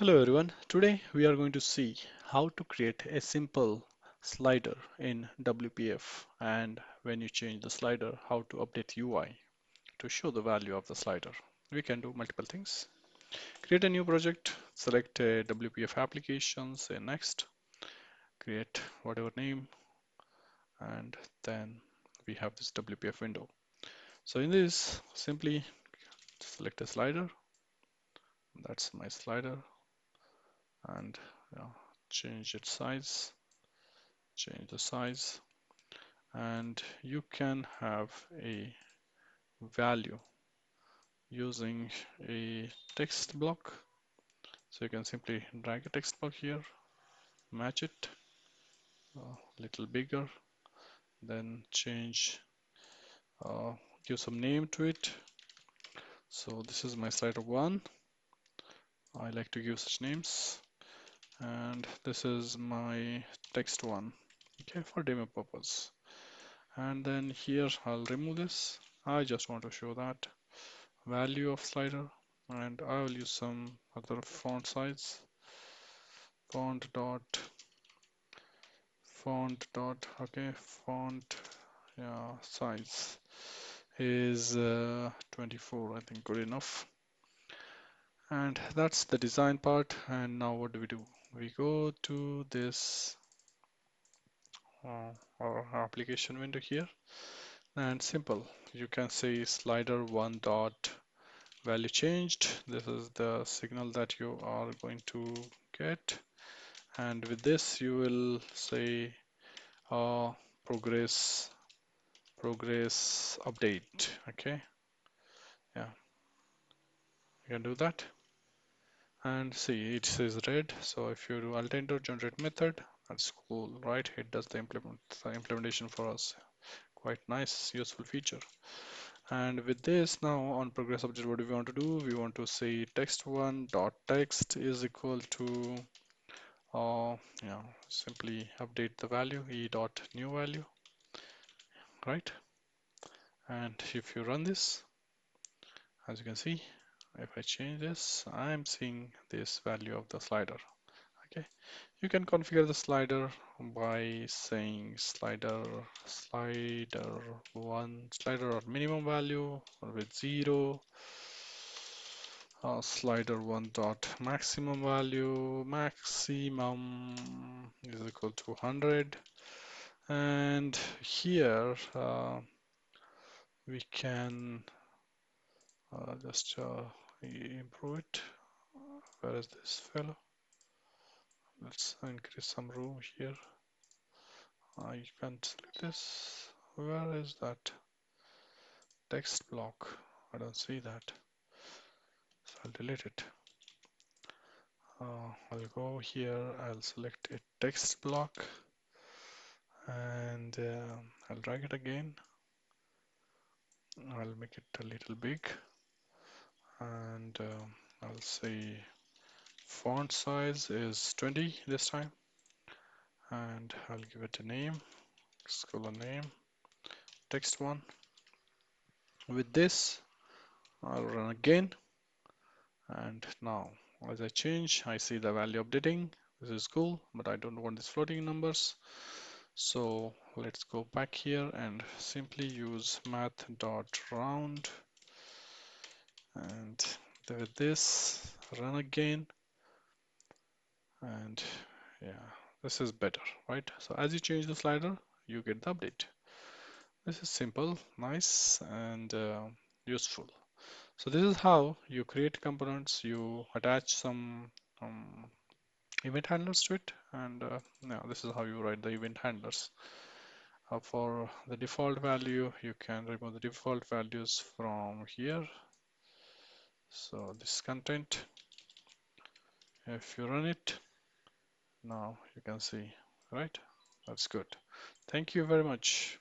Hello everyone. Today we are going to see how to create a simple slider in WPF and when you change the slider, how to update UI to show the value of the slider. We can do multiple things. Create a new project, select a WPF application, say next, create whatever name, and then we have this WPF window. So in this, simply select a slider. That's my slider and change its size change the size and you can have a value using a text block. So you can simply drag a text block here match it a little bigger then change uh, give some name to it. So this is my slider one. I like to give such names and this is my text one. Okay for demo purpose. And then here I'll remove this. I just want to show that value of slider. And I will use some other font size. Font dot font dot okay font yeah size is uh, 24 I think good enough and that's the design part. And now what do we do? We go to this uh, our application window here. And simple. You can say slider one dot value changed. This is the signal that you are going to get. And with this you will say uh, progress progress update. Okay? Yeah. You can do that and see it says red. So if you do alternate generate method that's cool right it does the implement the implementation for us. Quite nice useful feature. And with this now on progress object what do we want to do? We want to say text one dot text is equal to uh yeah simply update the value e dot new value right? And if you run this as you can see if I change this I'm seeing this value of the slider. Okay you can configure the slider by saying slider slider one slider or minimum value or with zero. Uh, slider one dot maximum value maximum is equal to 100 and here uh, we can uh, just uh, improve it. Where is this fellow? Let's increase some room here. I can't select this. Where is that text block? I don't see that. So I'll delete it. Uh, I'll go here. I'll select a text block. And uh, I'll drag it again. I'll make it a little big and uh, I'll say font size is 20 this time. And I'll give it a name scholar name text one. With this I'll run again. And now as I change I see the value updating this is cool but I don't want these floating numbers. So let's go back here and simply use math dot round and with this run again. And yeah this is better right? So as you change the slider you get the update. This is simple nice and uh, useful. So this is how you create components. You attach some um, event handlers to it. And uh, now this is how you write the event handlers. Uh, for the default value you can remove the default values from here so this content if you run it now you can see right? That's good. Thank you very much